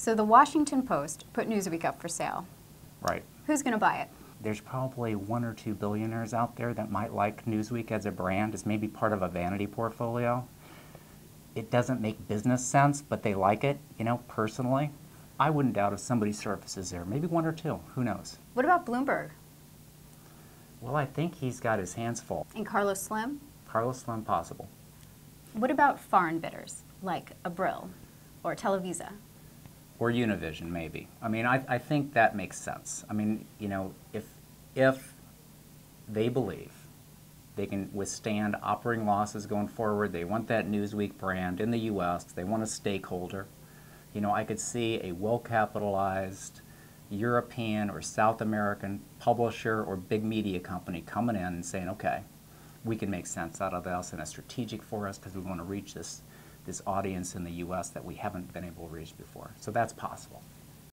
So the Washington Post put Newsweek up for sale. Right. Who's going to buy it? There's probably one or two billionaires out there that might like Newsweek as a brand, as maybe part of a vanity portfolio. It doesn't make business sense, but they like it, you know, personally. I wouldn't doubt if somebody surfaces there, maybe one or two, who knows? What about Bloomberg Well, I think he's got his hands full. and Carlos Slim? Carlos Slim possible. What about foreign bidders like Abril or Televisa? Or Univision, maybe. I mean, I, I think that makes sense. I mean, you know, if, if they believe they can withstand operating losses going forward, they want that Newsweek brand in the U.S., they want a stakeholder, you know, I could see a well-capitalized European or South American publisher or big media company coming in and saying, okay, we can make sense out of this and it's strategic for us because we want to reach this, this audience in the U.S. that we haven't been able to reach before. So that's possible.